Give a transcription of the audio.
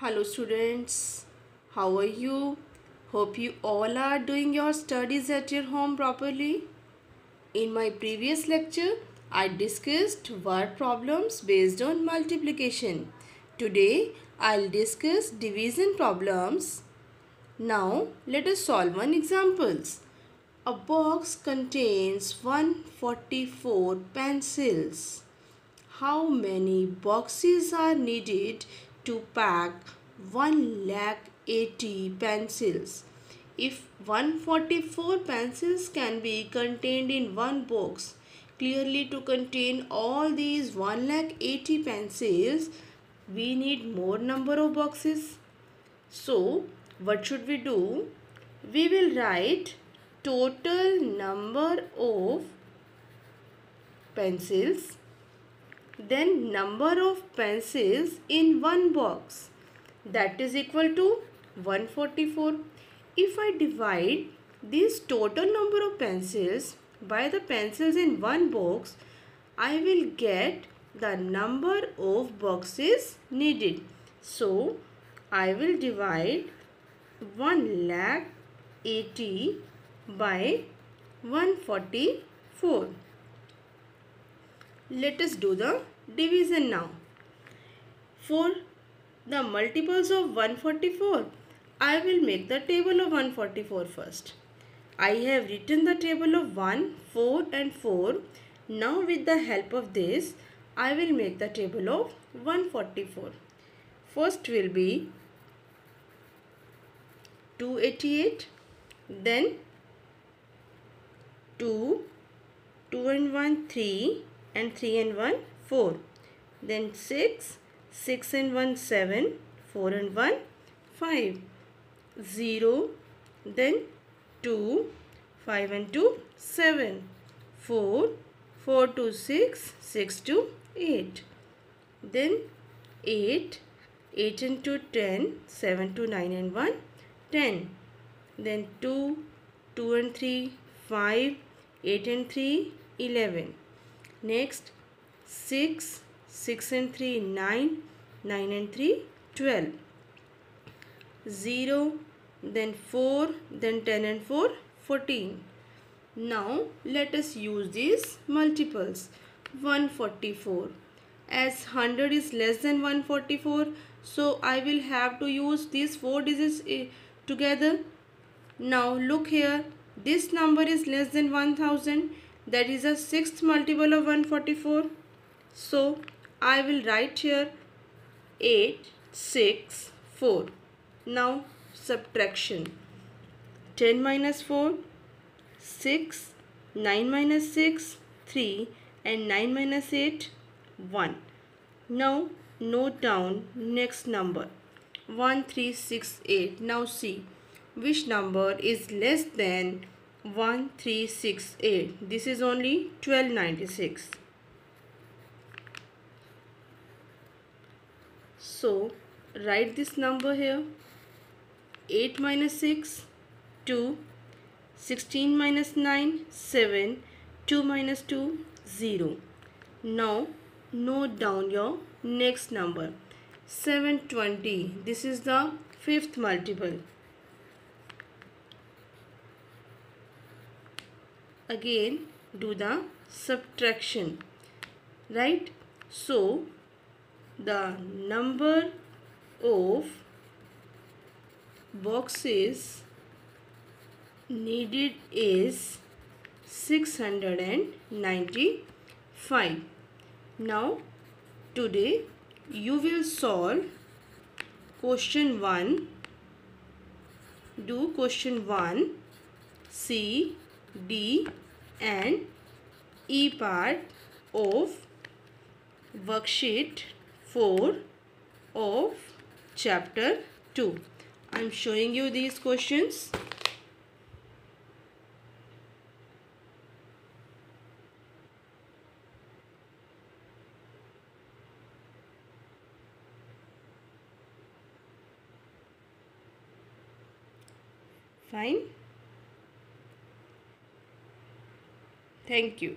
Hello students, how are you? Hope you all are doing your studies at your home properly. In my previous lecture, I discussed word problems based on multiplication. Today, I'll discuss division problems. Now, let us solve one examples. A box contains 144 pencils. How many boxes are needed to pack 1 lakh 80 pencils. If 144 pencils can be contained in one box, clearly to contain all these 1 lakh 80 pencils, we need more number of boxes. So, what should we do? We will write total number of pencils then number of pencils in one box. That is equal to 144 if I divide this total number of pencils by the pencils in one box I will get the number of boxes needed. So I will divide 1 lakh 80 by 144 let us do the division now. For the multiples of 144, I will make the table of 144 first. I have written the table of 1, 4 and 4. Now with the help of this, I will make the table of 144. First will be 288, then 2, 2 and 1, 3, and 3 and 1 4 then 6 6 and 1 7 4 and 1 5 0 then 2 5 and 2 7 4 4 to 6 6 to 8 then 8 8 and 2 10 7 to 9 and 1 10 then 2 2 and 3 5 8 and 3 11 Next 6, 6 and 3 9, 9 and 3 12. 0, then 4, then 10 and 4 14. Now let us use these multiples. 144. As 100 is less than 144, so I will have to use these four digits eh, together. Now look here, this number is less than 1000 that is a sixth multiple of 144 so I will write here 8 6 4 now subtraction. 10 minus 4 6 9 minus 6 3 and 9 minus 8 1 now note down next number. 1368 now see which number is less than 1368 this is only 1296 so write this number here. 8 minus 6 2 16 minus 9 7 2 minus 2 0 now note down your next number. 720 this is the fifth multiple again do the subtraction right? So the number of boxes needed is 695 now today you will solve question 1 do question 1 C D and E part of worksheet 4 of chapter 2. I am showing you these questions. Fine. Thank you.